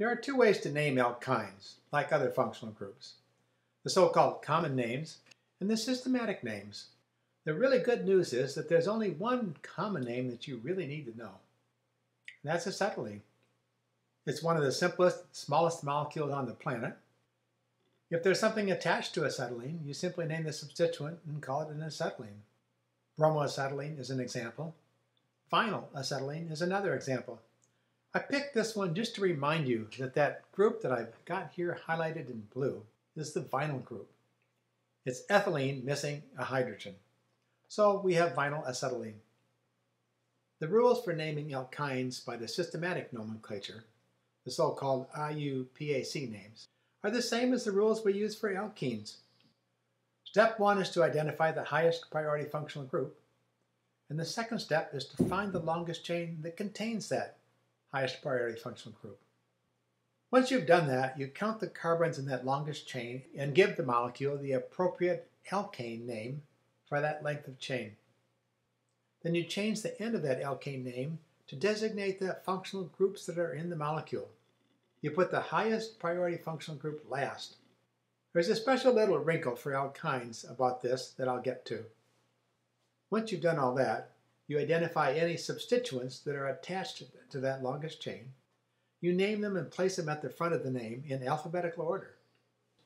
There are two ways to name alkynes, like other functional groups. The so-called common names and the systematic names. The really good news is that there's only one common name that you really need to know. And that's acetylene. It's one of the simplest, smallest molecules on the planet. If there's something attached to acetylene, you simply name the substituent and call it an acetylene. Bromoacetylene is an example. Vinyl acetylene is another example. I picked this one just to remind you that that group that I've got here highlighted in blue is the vinyl group. It's ethylene missing a hydrogen. So we have vinyl acetylene. The rules for naming alkynes by the systematic nomenclature, the so-called IUPAC names, are the same as the rules we use for alkenes. Step one is to identify the highest priority functional group, and the second step is to find the longest chain that contains that highest priority functional group. Once you've done that, you count the carbons in that longest chain and give the molecule the appropriate alkane name for that length of chain. Then you change the end of that alkane name to designate the functional groups that are in the molecule. You put the highest priority functional group last. There's a special little wrinkle for alkynes about this that I'll get to. Once you've done all that, you identify any substituents that are attached to that longest chain. You name them and place them at the front of the name in alphabetical order.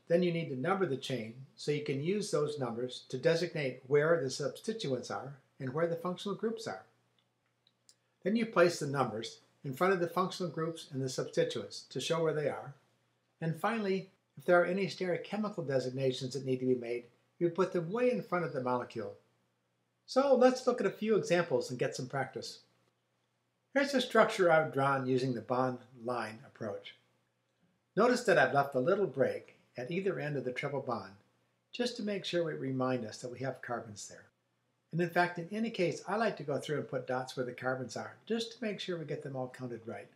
Then you need to number the chain so you can use those numbers to designate where the substituents are and where the functional groups are. Then you place the numbers in front of the functional groups and the substituents to show where they are. And finally, if there are any stereochemical designations that need to be made, you put them way in front of the molecule so let's look at a few examples and get some practice. Here's a structure I've drawn using the bond line approach. Notice that I've left a little break at either end of the triple bond just to make sure we remind us that we have carbons there. And in fact, in any case, I like to go through and put dots where the carbons are, just to make sure we get them all counted right.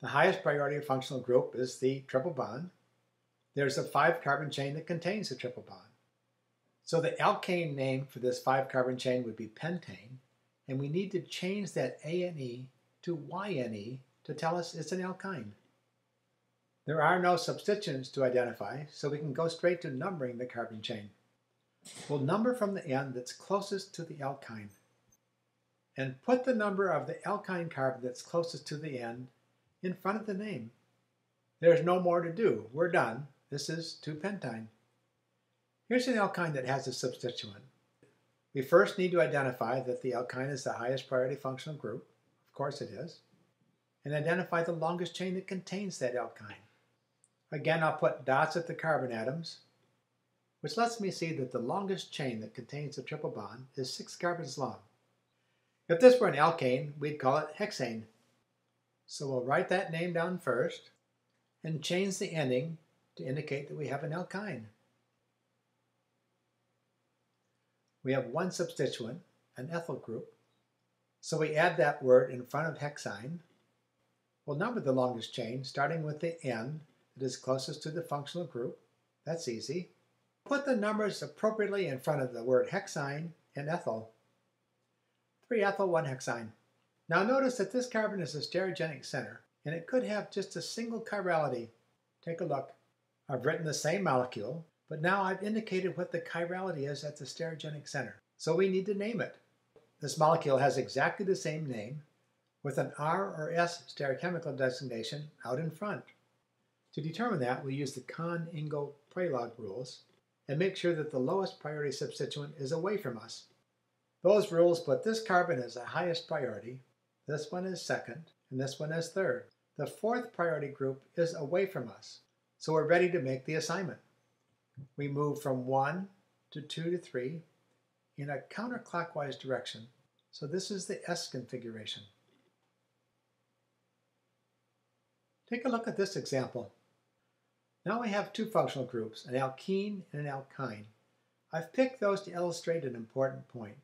The highest priority functional group is the triple bond. There's a five carbon chain that contains the triple bond. So the alkane name for this five carbon chain would be pentane, and we need to change that ANE to YNE to tell us it's an alkyne. There are no substituents to identify, so we can go straight to numbering the carbon chain. We'll number from the end that's closest to the alkyne, and put the number of the alkyne carbon that's closest to the end in front of the name. There's no more to do. We're done. This is 2-pentyne. Here's an alkyne that has a substituent. We first need to identify that the alkyne is the highest priority functional group. Of course it is. And identify the longest chain that contains that alkyne. Again, I'll put dots at the carbon atoms, which lets me see that the longest chain that contains the triple bond is six carbons long. If this were an alkane, we'd call it hexane. So we'll write that name down first and change the ending to indicate that we have an alkyne. We have one substituent, an ethyl group. So we add that word in front of hexyne. We'll number the longest chain, starting with the N that is closest to the functional group. That's easy. Put the numbers appropriately in front of the word hexyne and ethyl. 3 ethyl, 1 hexyne. Now notice that this carbon is a stereogenic center, and it could have just a single chirality. Take a look. I've written the same molecule, but now I've indicated what the chirality is at the stereogenic center. So we need to name it. This molecule has exactly the same name with an R or S stereochemical designation out in front. To determine that, we use the Cahn-Ingold-Prelog rules and make sure that the lowest priority substituent is away from us. Those rules put this carbon as the highest priority, this one is second, and this one is third. The fourth priority group is away from us, so we're ready to make the assignment we move from 1 to 2 to 3 in a counterclockwise direction. So this is the S configuration. Take a look at this example. Now we have two functional groups, an alkene and an alkyne. I've picked those to illustrate an important point.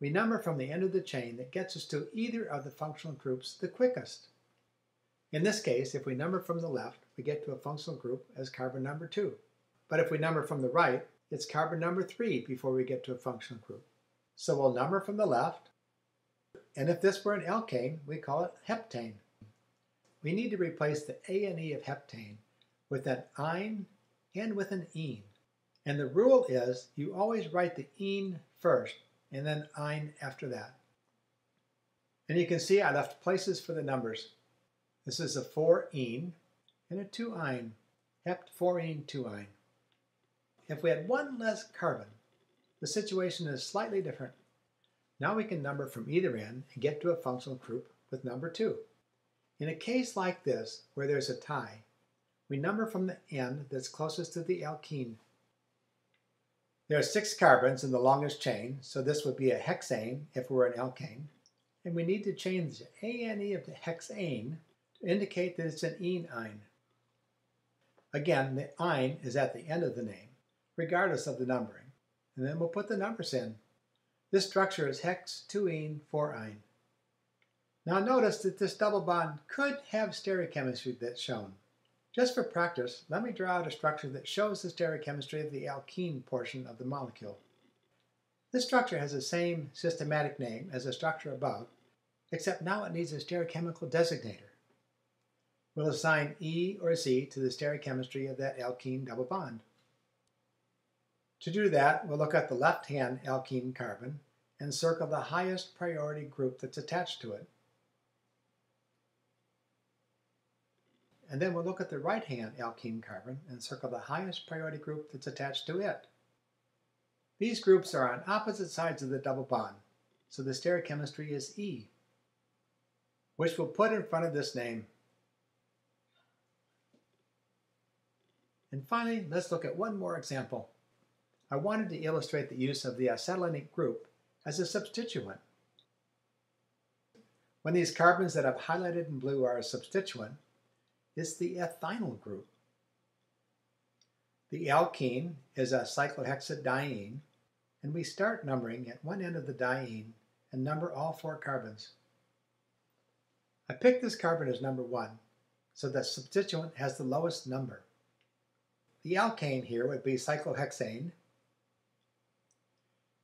We number from the end of the chain that gets us to either of the functional groups the quickest. In this case, if we number from the left, we get to a functional group as carbon number 2. But if we number from the right, it's carbon number 3 before we get to a functional group. So we'll number from the left, and if this were an alkane, we call it heptane. we need to replace the A and E of heptane with an yne and with an ene. And the rule is you always write the ene first and then yne after that. And you can see I left places for the numbers. This is a 4 ene and a 2 yne, hept 4 ene 2 yne. If we had one less carbon, the situation is slightly different. Now we can number from either end and get to a functional group with number 2. In a case like this, where there's a tie, we number from the end that's closest to the alkene. There are six carbons in the longest chain, so this would be a hexane if it were an alkane. And we need to change the ane of the hexane to indicate that it's an ene-yne. Again, the yne is at the end of the name, regardless of the numbering. And then we'll put the numbers in. This structure is hex 2-ene 4-yne. Now notice that this double bond could have stereochemistry that's shown. Just for practice, let me draw out a structure that shows the stereochemistry of the alkene portion of the molecule. This structure has the same systematic name as the structure above, except now it needs a stereochemical designator. We'll assign E or Z to the stereochemistry of that alkene double bond. To do that, we'll look at the left-hand alkene carbon and circle the highest priority group that's attached to it. And then we'll look at the right-hand alkene carbon and circle the highest priority group that's attached to it. These groups are on opposite sides of the double bond, so the stereochemistry is E, which we'll put in front of this name. And finally, let's look at one more example. I wanted to illustrate the use of the acetylenic group as a substituent. When these carbons that I've highlighted in blue are a substituent, it's the ethynyl group. The alkene is a cyclohexadiene, and we start numbering at one end of the diene and number all four carbons. I picked this carbon as number one, so the substituent has the lowest number. The alkane here would be cyclohexane,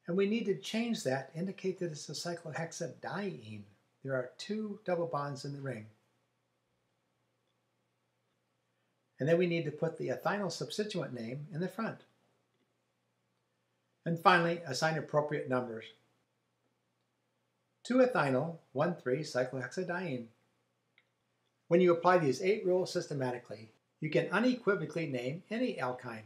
and we need to change that indicate that it's a cyclohexadiene. There are two double bonds in the ring. And then we need to put the ethynyl substituent name in the front. And finally, assign appropriate numbers. 2-ethynyl, 1,3-cyclohexadiene. When you apply these eight rules systematically, you can unequivocally name any alkyne.